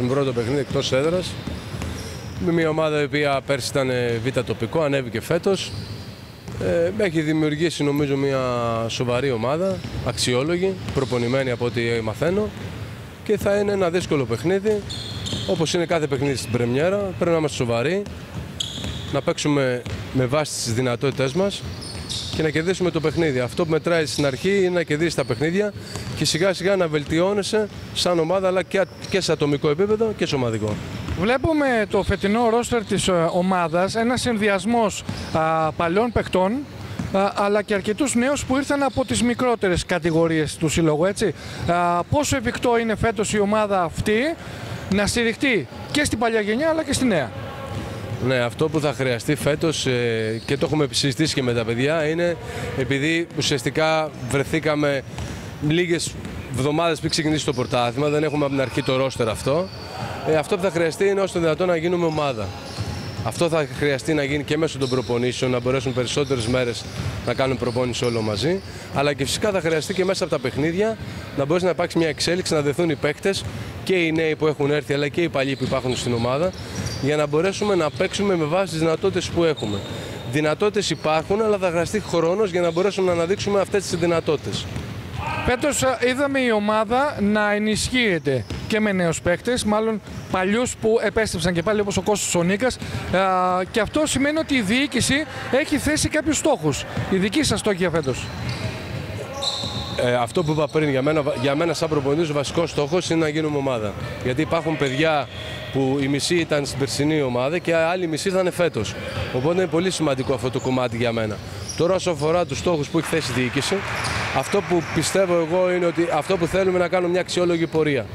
πρώτο παιχνίδι εκτός έδρας. Με μια ομάδα η οποία πέρσι ήταν β' τοπικό, ανέβηκε φέτος. Ε, έχει δημιουργήσει νομίζω μια σοβαρή ομάδα, αξιόλογη, προπονημένη από ό,τι μαθαίνω και θα είναι ένα δύσκολο παιχνίδι. Όπως είναι κάθε παιχνίδι στην Πρεμιέρα, πρέπει να είμαστε σοβαροί, να παίξουμε με βάση τις δυνατότητές μας και να κερδίσουμε το παιχνίδι. Αυτό που μετράει στην αρχή είναι να κερδίσει τα παιχνίδια και σιγά σιγά να βελτιώνεσαι σαν ομάδα αλλά και σε ατομικό επίπεδο και σε ομαδικό. Βλέπουμε το φετινό ρόστερ της ε, ομάδας, ένα συνδυασμός παλιών παιχτών αλλά και αρκετούς νέους που ήρθαν από τις μικρότερες κατηγορίες του Σύλλογου, έτσι. Πόσο εφικτό είναι φέτος η ομάδα αυτή να στηριχτεί και στην παλιά γενιά αλλά και στη νέα; Ναι, αυτό που θα χρειαστεί φέτος ε, και το έχουμε συζητήσει και με τα παιδιά είναι επειδή ουσιαστικά βρεθήκαμε λίγες εβδομάδες πριν ξεκινήσει το πρωτάθλημα, δεν έχουμε από την αρχή το ρόστερ αυτό. Ε, αυτό που θα χρειαστεί είναι όσο το δυνατόν να γίνουμε ομάδα. Αυτό θα χρειαστεί να γίνει και μέσω των προπονήσεων, να μπορέσουν περισσότερες μέρες να κάνουν προπόνηση όλο μαζί. Αλλά και φυσικά θα χρειαστεί και μέσα από τα παιχνίδια να μπορέσει να υπάρξει μια εξέλιξη, να δεθούν οι παίκτες και οι νέοι που έχουν έρθει, αλλά και οι παλιοί που υπάρχουν στην ομάδα, για να μπορέσουμε να παίξουμε με βάση τις δυνατότητες που έχουμε. Δυνατότητες υπάρχουν, αλλά θα χρειαστεί χρόνος για να μπορέσουμε να αναδείξουμε αυτές τις δυνατότητες. Φέτος ε, είδαμε η ομάδα να ενισχύεται και με νέους παίκτες, μάλλον παλιούς που επέστρεψαν και πάλι όπως ο Κώστας ο Νίκας. Ε, και αυτό σημαίνει ότι η διοίκηση έχει θέσει κάποιους στόχους. Η δική σας στόχη για φέτος. Ε, αυτό που είπα πριν, για μένα, για μένα σαν προπονητής ο βασικός στόχος είναι να γίνουμε ομάδα. Γιατί υπάρχουν παιδιά που η μισή ήταν στην περσινή ομάδα και άλλοι μισή ήταν φέτος. Οπότε είναι πολύ σημαντικό αυτό το κομμάτι για μένα. Τώρα όσο αφορά τους στόχους που έχει θέσει η διοίκηση, αυτό που πιστεύω εγώ είναι ότι αυτό που θέλουμε να κάνουμε μια αξιόλογη πορεία.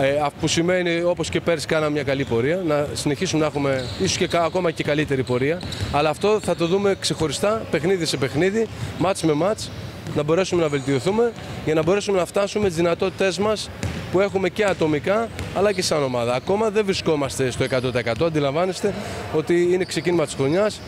Ε, που σημαίνει όπως και πέρσι κάναμε μια καλή πορεία, να συνεχίσουμε να έχουμε ίσως και ακόμα και καλύτερη πορεία. Αλλά αυτό θα το δούμε ξεχωριστά, παιχνίδι σε παιχνίδι, μάτς με μάτς, να μπορέσουμε να βελτιωθούμε για να μπορέσουμε να φτάσουμε τις δυνατότητές μας που έχουμε και ατομικά αλλά και σαν ομάδα. Ακόμα δεν βρισκόμαστε στο 100%. Αντιλαμβάνεστε ότι είναι ξεκίνημα της χρονιάς.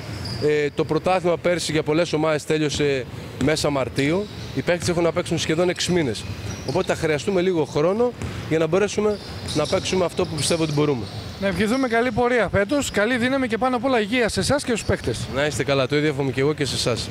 Ε, το πρωτάθλημα πέρσι για πολλές ομάδες τέλειωσε μέσα Μαρτίου. Οι παίκτες έχουν να παίξουν σχεδόν 6 μήνες. Οπότε θα χρειαστούμε λίγο χρόνο για να μπορέσουμε να παίξουμε αυτό που πιστεύω ότι μπορούμε. Να ευχηθούμε καλή πορεία φέτος, καλή δύναμη και πάνω απ' όλα υγεία σε εσάς και στους παίκτες. Να είστε καλά, το ίδιο εύχομαι και εγώ και σε εσάς.